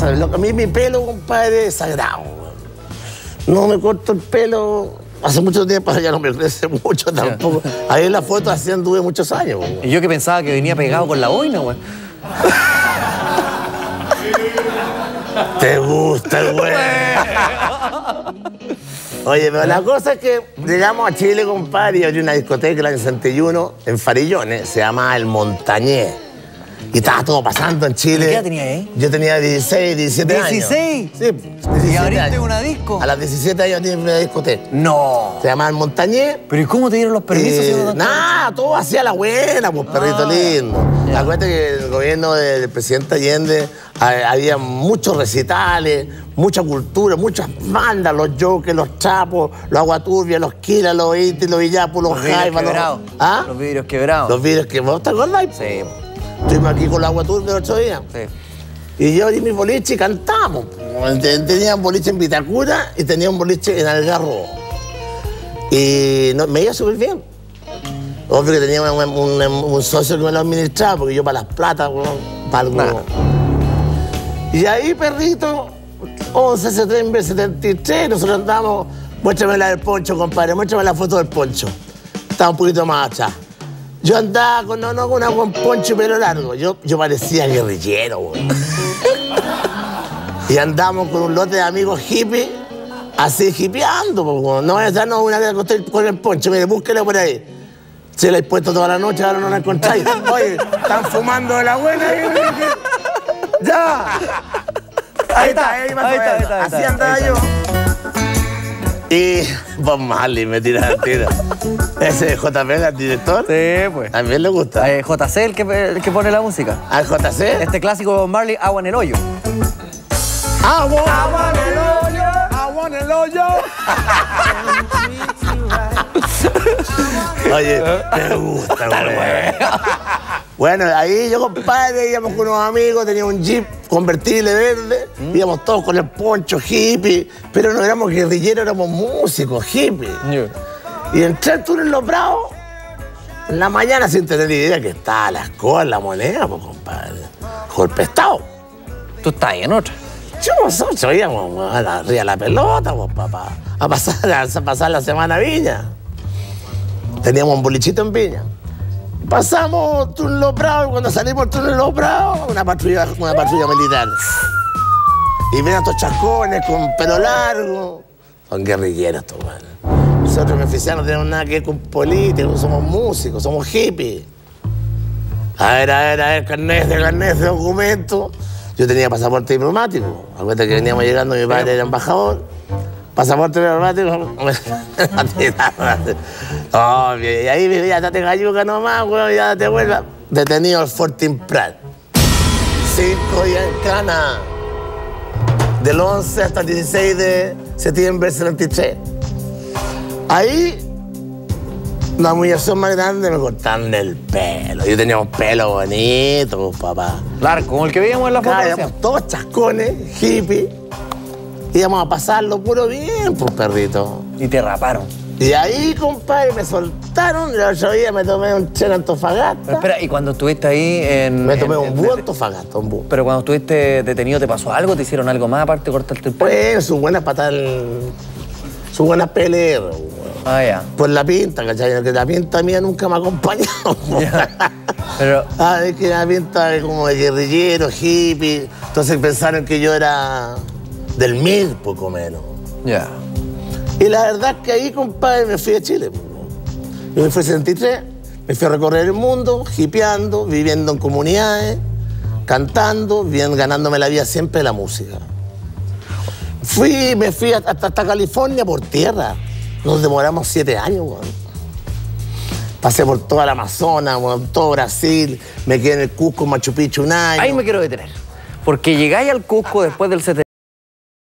A mí mi pelo, compadre, es sagrado. No me corto el pelo hace mucho tiempo, ya no me crece mucho tampoco. Ahí en la foto así anduve muchos años. weón. Y yo que pensaba que venía pegado con la boina, güey. Te gusta el güey. Oye, pero la cosa es que llegamos a Chile, compadre, y había una discoteca el año 61 en Farillones, se llama El Montañé. Y estaba todo pasando en Chile. ¿Qué edad tenías ahí? Yo tenía 16, 17 años. ¿16? Sí, 17 ¿Y abriste años. una disco? A las 17 años tenía primera discoteca. No. Se llama El Montañé. ¿Pero y cómo te dieron los permisos? Eh, nada, todo hacía la buena, pues perrito Ah, lindo. ya. Acuérdate que el gobierno del presidente Allende ha- había muchos recitales, mucha cultura, muchas bandas, los jokers, los chapos, los aguaturbias, los kilas, los itis, los villapos, los Los jaivas, los... quebrados. ¿Ah? Los vidrios quebrados. Los vidrios que vos te acordás? Sí, Estuvimos aquí con los aguaturbias el otro día. sí. Y yo y mi boliche cantamos. Ten- Tenía un boliche en Vitacura y tenía un boliche en Algarro. Y no- me iba súper bien. Obvio que tenía un, un- un socio que me lo administraba, porque yo para las platas, weón, para algo. Nada. Y ahí, perrito, 11 de septiembre del 73, nosotros andamos, muéstrame la del poncho, compadre, muéstrame la foto del poncho. Estaba un poquito más atrás. Yo andaba con, no, no, con una con poncho y pelo largo. Yo, yo parecía guerrillero, weón. Y andamos con un lote de amigos hippies, así hippieando. No voy a estarnos una vez acostar con el poncho, mire, búsquelo por ahí. Se la he puesto toda la noche, ahora no la encontráis. Oye, están fumando de la buena. ¡Ya! Ahí está, ahí, más ahí está, ahí está, ahí Así andaba yo. Y Bob Marley me tira la tira. Ese JP, el director, Sí, pues. también le gusta. Eh, JC el que, el que pone la música. ¿Al JC? Este clásico de Bob Marley, Agua en el hoyo. Agua, agua en el hoyo, agua en el hoyo. Oye, me gusta, güey. Bueno, ahí yo, compadre, íbamos con unos amigos, tenía un jeep convertible verde, íbamos todos con el poncho hippie, pero no éramos guerrilleros, éramos músicos hippies. Y entré al túnel Los Bravos en la mañana sin tener idea que estaba la en la moneda, pues, compadre. Golpestado. Tú estás ahí en otra. Yo, nosotros íbamos a la, la pelota, pues, papá. A pasar, a pasar la semana a Viña. Teníamos un bolichito en Viña. Pasamos Túnel Los Bravos y cuando salimos Túnel Los Bravos, una patrulla, una patrulla militar. Y ven a estos chascones con pelo largo. Son guerrilleros estos, weón. Nosotros, mis oficiales, no tenemos nada que ver con políticos, somos músicos, somos hippies. A ver, a ver, a ver, carnet de carnet de documento. Yo tenía pasaporte diplomático. Acuérdate que veníamos llegando, mi padre era embajador. Pasaporte diplomático. oh, y ahí ya te galluca nomás, weón, ya te vuelva. Detenido al Fortin Prat. Cinco días en cana. Del 11 hasta el 16 de septiembre del 73. Ahí la humillación más grande me cortaron el pelo. Yo tenía un pelo bonito, papá. Largo, como el que veíamos en la foto. Claro, todos chascones, hippies. Íbamos a pasarlo puro bien, pues, perrito. Y te raparon. Y ahí, compadre, me soltaron. El otro día me tomé un Pero Antofagasta. espera, y cuando estuviste ahí en. Me tomé en- un búho Antofagasta, un búho. Pero cuando estuviste detenido, ¿te pasó algo? ¿Te hicieron algo más aparte de cortarte el pelo? Pues, sus buenas patas, sus buenas peleas, weón. Ah, ya. Por la pinta, ¿cachai? Que la pinta mía nunca me ha acompañado. Pero, Ah, es que la pinta como de guerrillero, hippie. Entonces pensaron que yo era del mil, poco menos. ya. Y la verdad es que ahí, compadre, me fui a Chile. Yo me fui a 63, me fui a recorrer el mundo, hipeando, viviendo en comunidades, cantando, bien, ganándome la vida siempre de la música. Fui, me fui hasta, hasta California por tierra. Nos demoramos siete años, weón. Pasé por toda la Amazonas, weón, todo Brasil, me quedé en el Cusco, Machu Picchu un año. Ahí me quiero detener. Porque llegáis al Cusco después del 70.